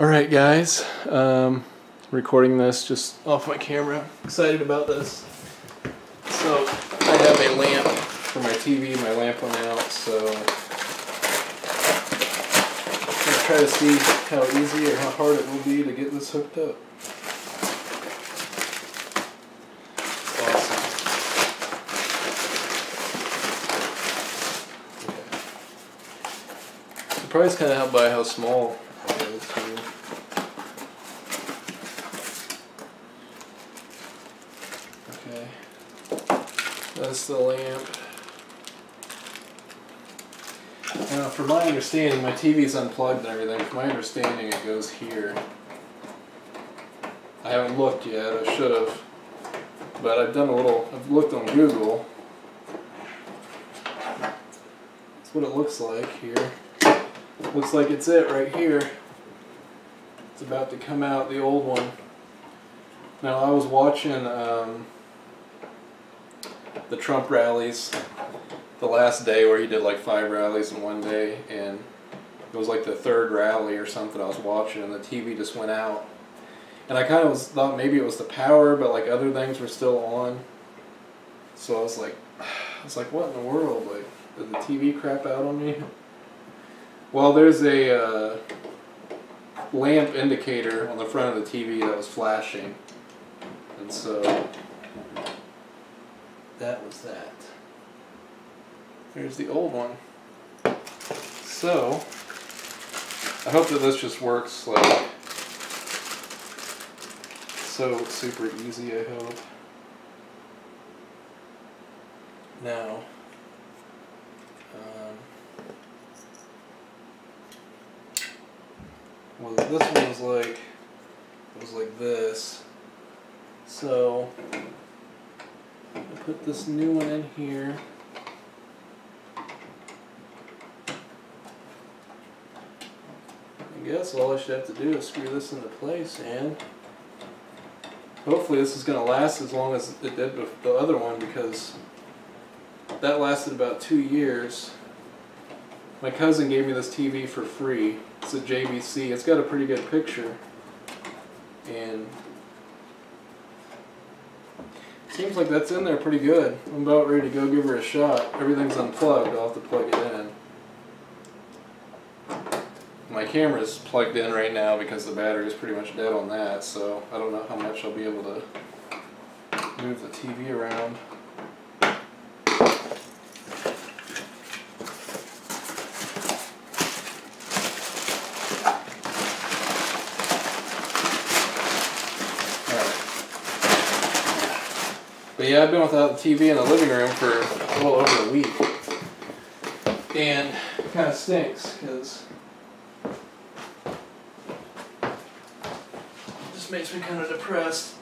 Alright guys, um, recording this just off my camera. Excited about this. So, I have a lamp for my TV, my lamp went out, so I'm gonna try to see how easy or how hard it will be to get this hooked up. Awesome. Okay. Surprised kind of how by how small it is too. Okay. That's the lamp. Now, from my understanding, my TV's unplugged and everything. From my understanding, it goes here. I haven't looked yet. I should have. But I've done a little. I've looked on Google. That's what it looks like here. Looks like it's it right here. It's about to come out, the old one. Now, I was watching um, the Trump rallies the last day where he did like five rallies in one day, and it was like the third rally or something I was watching, and the TV just went out. And I kind of was, thought maybe it was the power, but like other things were still on. So I was like, I was like, what in the world? Like, did the TV crap out on me? Well, there's a uh, lamp indicator on the front of the TV that was flashing, and so that was that. There's the old one. So, I hope that this just works like so super easy, I hope. Now, um, well, this one was like, it was like this. So, put this new one in here. I guess all I should have to do is screw this into place and hopefully this is going to last as long as it did with the other one because that lasted about two years. My cousin gave me this TV for free. It's a JVC. It's got a pretty good picture. And seems like that's in there pretty good. I'm about ready to go give her a shot. Everything's unplugged. I'll have to plug it in. My camera's plugged in right now because the battery is pretty much dead on that, so I don't know how much I'll be able to move the TV around. But yeah, I've been without the TV in the living room for a little over a week. And it kind of stinks because it just makes me kind of depressed.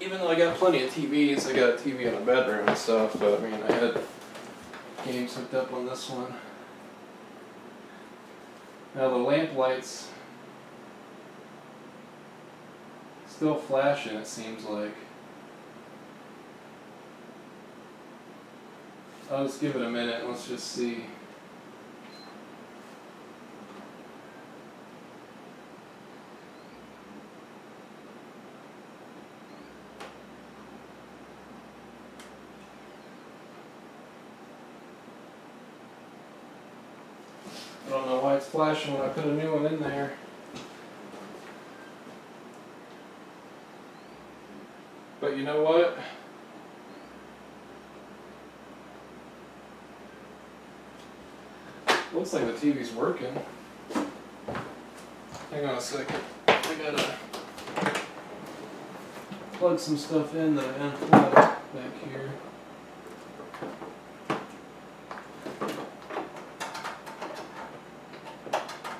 Even though I got plenty of TVs, I got a TV in the bedroom and stuff, but I mean, I had games hooked up on this one. Now the lamp lights still flashing, it seems like. I'll just give it a minute. Let's just see. I don't know why it's flashing when I put a new one in there. But you know what? Looks like the TV's working. Hang on a second. I gotta plug some stuff in that I unplugged back here.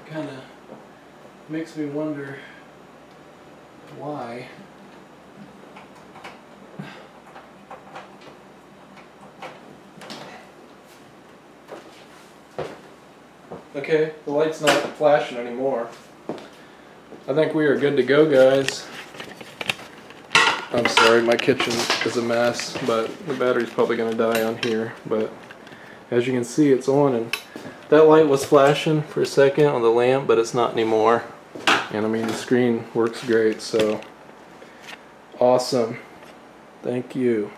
Kinda makes me wonder why. Okay, the light's not flashing anymore. I think we are good to go, guys. I'm sorry, my kitchen is a mess, but the battery's probably going to die on here. But as you can see, it's on, and that light was flashing for a second on the lamp, but it's not anymore. And I mean, the screen works great, so awesome. Thank you.